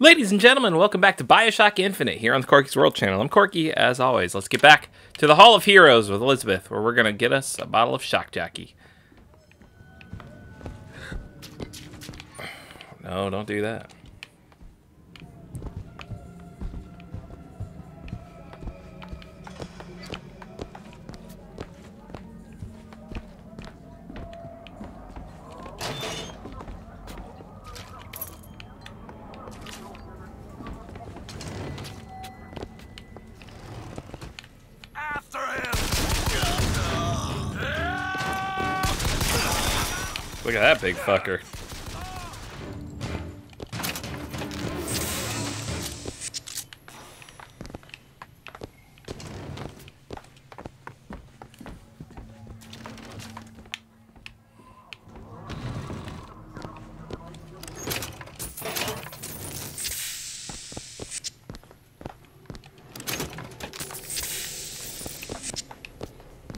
Ladies and gentlemen, welcome back to Bioshock Infinite here on the Corky's World channel. I'm Corky, as always. Let's get back to the Hall of Heroes with Elizabeth, where we're going to get us a bottle of Shock Jockey. No, don't do that. Look at that big fucker.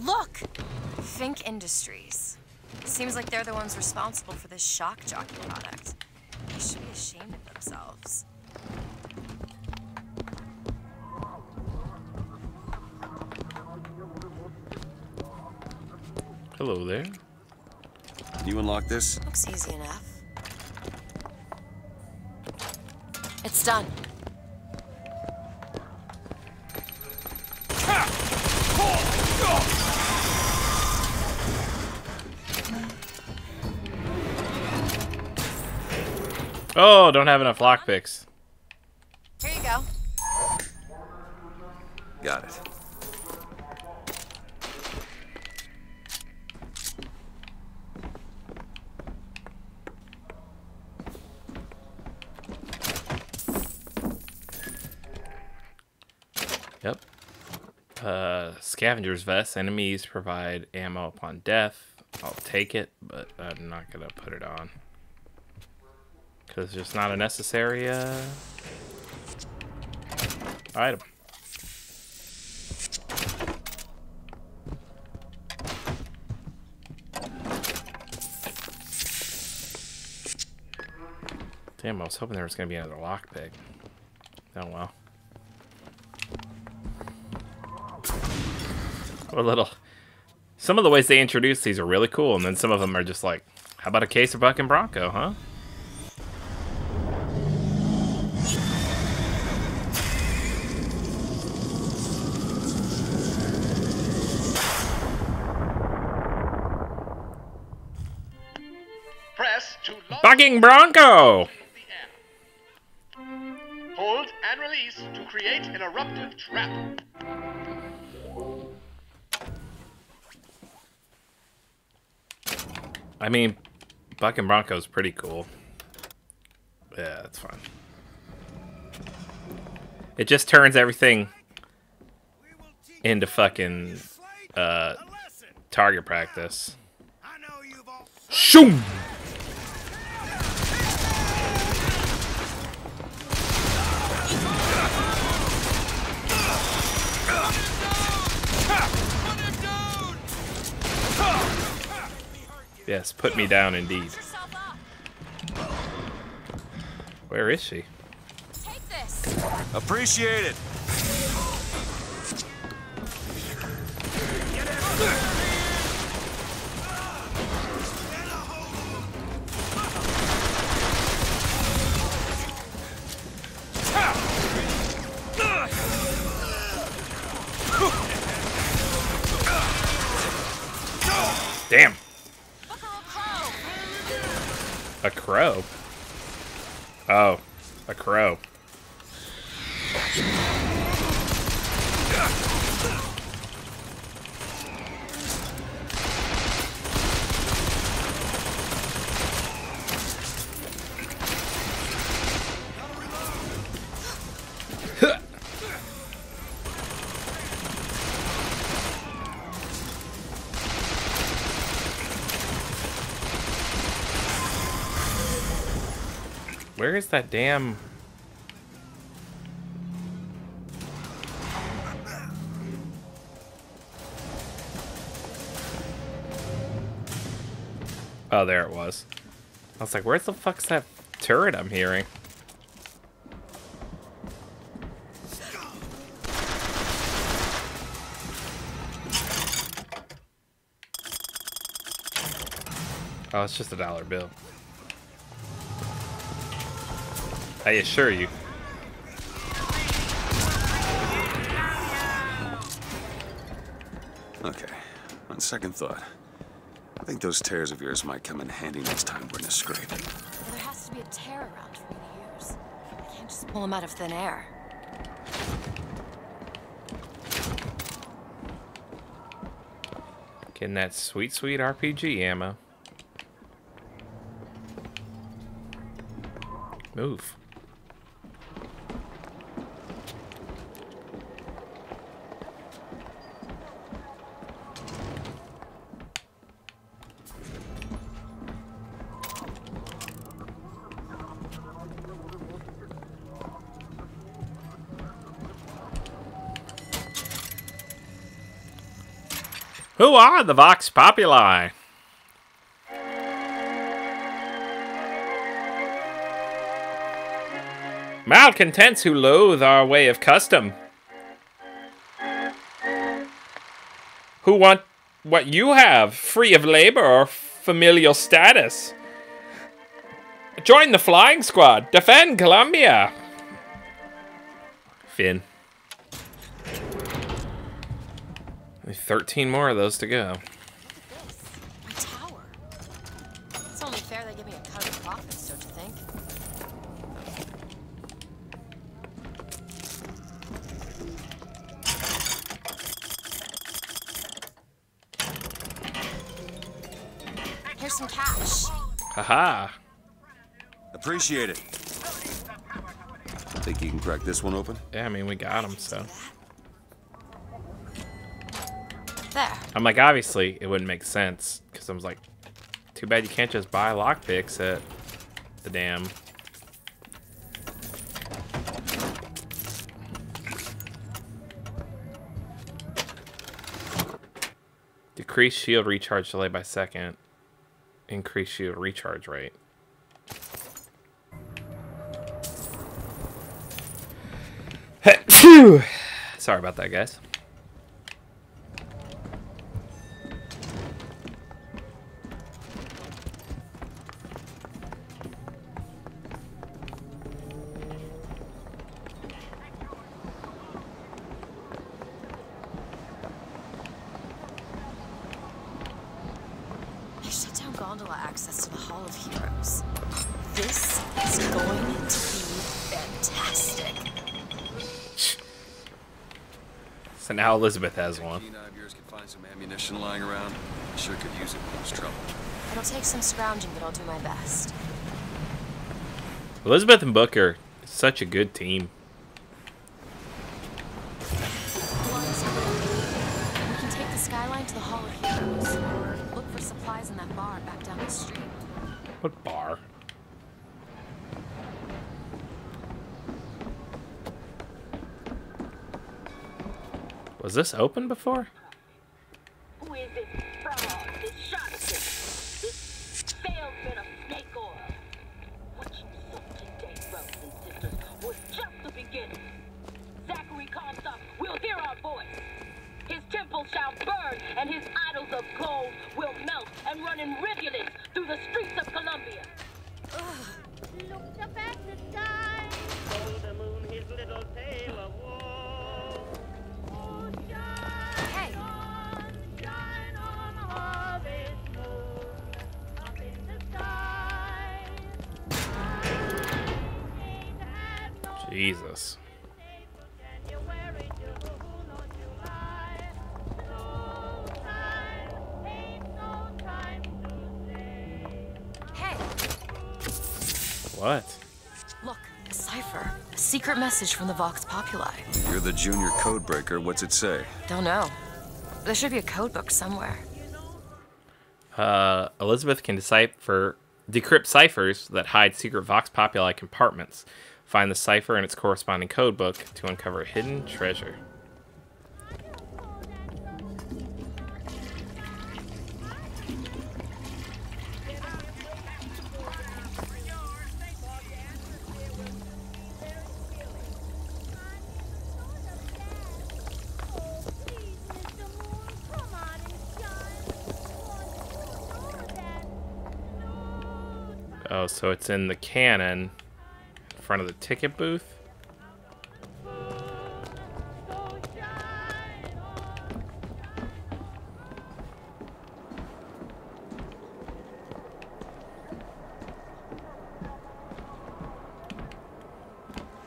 Look! Fink Industries. Seems like they're the ones responsible for this shock jockey product. They should be ashamed of themselves. Hello there. Can You unlock this? Looks easy enough. It's done. Oh, don't have enough lockpicks. Here you go. Got it. Yep. Uh, scavenger's vest. Enemies provide ammo upon death. I'll take it, but I'm not gonna put it on. Cause it's just not a necessary uh, item. Damn, I was hoping there was gonna be another lockpick. Oh well. A little. Some of the ways they introduce these are really cool, and then some of them are just like, how about a case of fucking Bronco, huh? Fucking Bronco! the. Hold and release to create an eruptive trap. I mean, fucking Bronco's pretty cool. Yeah, that's fine. It just turns everything into fucking uh, target practice. Shoom! Yes, put me down indeed. Where is she? Take this. Appreciate it. Damn, Booker will crow. A crow. Oh, a crow. Where is that damn... Oh, there it was. I was like, where the fuck's that turret I'm hearing? Oh, it's just a dollar bill. I assure you. Okay, on second thought, I think those tears of yours might come in handy next time we're in a scrape. There has to be a tear around for me to use. I can't just pull them out of thin air. Getting that sweet, sweet RPG ammo. Move. Who are the Vox Populi? Malcontents who loathe our way of custom. Who want what you have, free of labor or familial status. Join the flying squad. Defend Columbia. Finn. Only 13 more of those to go. My tower. It's only fair they give me a cut of profits, don't you think? Here's some cash. Haha. Appreciate it. Think you can crack this one open? Yeah, I mean, we got him, so. There. I'm like, obviously, it wouldn't make sense. Because I was like, too bad you can't just buy lockpicks at the dam. Decrease shield recharge delay by second. Increase shield recharge rate. Sorry about that, guys. Now Elizabeth has one. Keen eye of yours could find some ammunition lying around. Sure could use it when there's trouble. It'll take some scrounging, but I'll do my best. Elizabeth and Booker, such a good team. We can take the skyline to the Hall of Heroes, look for supplies in that bar back down the street. What bar? Was this open before? Who is this fraud, this charlatan, this salesman of snake oil? What you saw today, brothers and sisters, was just the beginning. Zachary Comstock will hear our this open before? shall burn, and his idols of gold will melt and run in rivulets through the streets of say. Hey, What? look, a cipher. A secret message from the Vox Populi. You're the junior code breaker. What's it say? Don't know. There should be a code book somewhere. Uh, Elizabeth can decipher, decrypt ciphers that hide secret Vox Populi compartments. Find the cipher and its corresponding codebook to uncover hidden treasure. Oh, so it's in the cannon front of the ticket booth?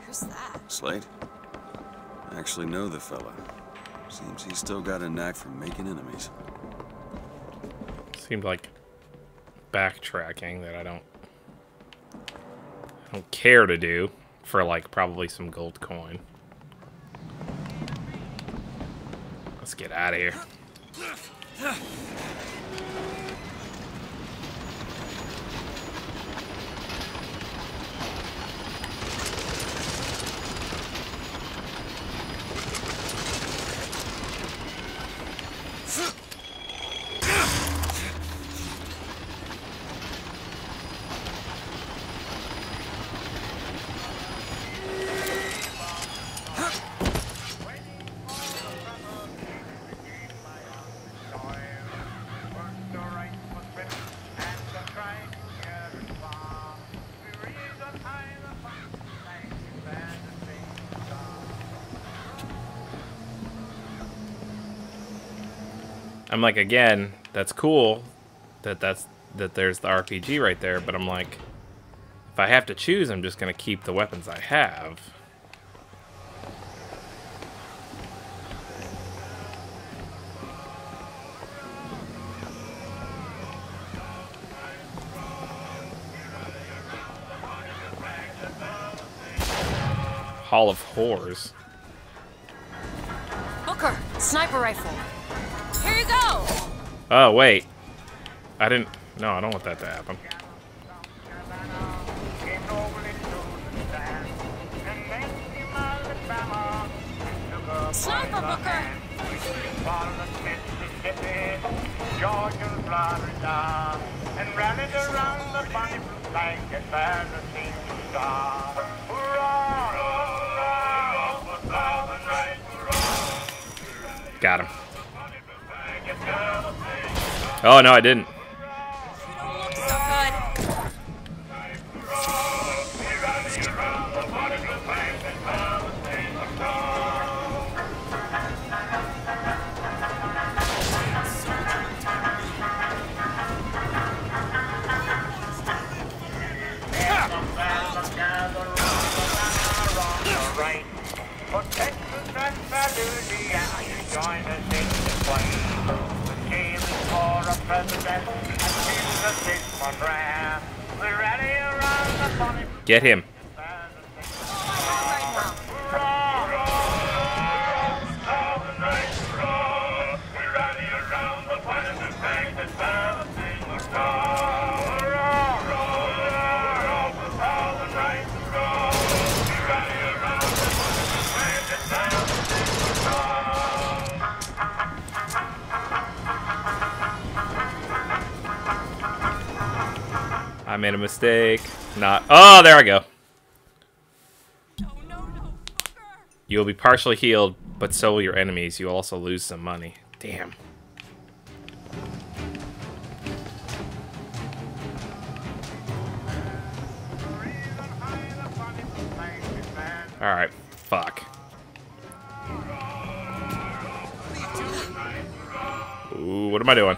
Who's that? Slate? I actually know the fella. Seems he's still got a knack for making enemies. Seemed like backtracking that I don't I don't care to do for like probably some gold coin. Let's get out of here. I'm like, again, that's cool that that's that there's the RPG right there, but I'm like, if I have to choose, I'm just gonna keep the weapons I have. Hall of Whores. Booker, sniper rifle. You go. Oh, wait. I didn't... No, I don't want that to happen. Sniper, Booker. And rallied around the bonny blue flag as far as seemed to star. Hurrah, hurrah, for Southern right, hurrah. Got him. Oh, no, I didn't. Get him. I made a mistake. Not. Oh, there I go. You will be partially healed, but so will your enemies. You will also lose some money. Damn. Alright, fuck. Ooh, what am I doing?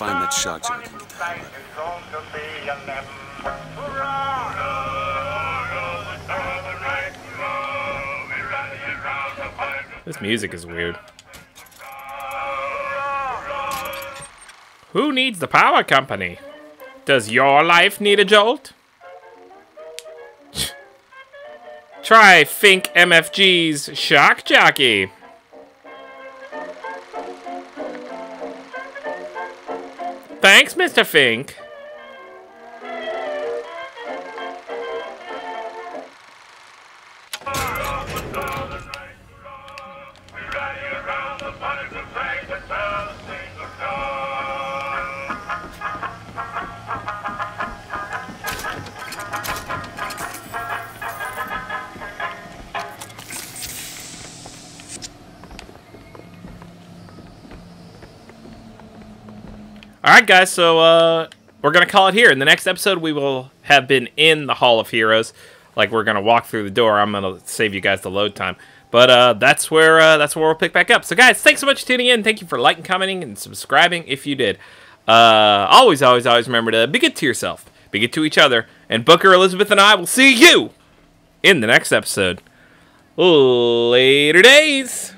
find that of. This music is weird. Who needs the power company? Does your life need a jolt? Try Fink MFG's Shock Jockey. Thanks, Mr. Fink. All right, guys. So uh, we're gonna call it here. In the next episode, we will have been in the Hall of Heroes. Like we're gonna walk through the door. I'm gonna save you guys the load time. But uh, that's where uh, that's where we'll pick back up. So, guys, thanks so much for tuning in. Thank you for liking, commenting, and subscribing if you did. Uh, always, always, always remember to be good to yourself, be good to each other, and Booker, Elizabeth, and I will see you in the next episode. Later days.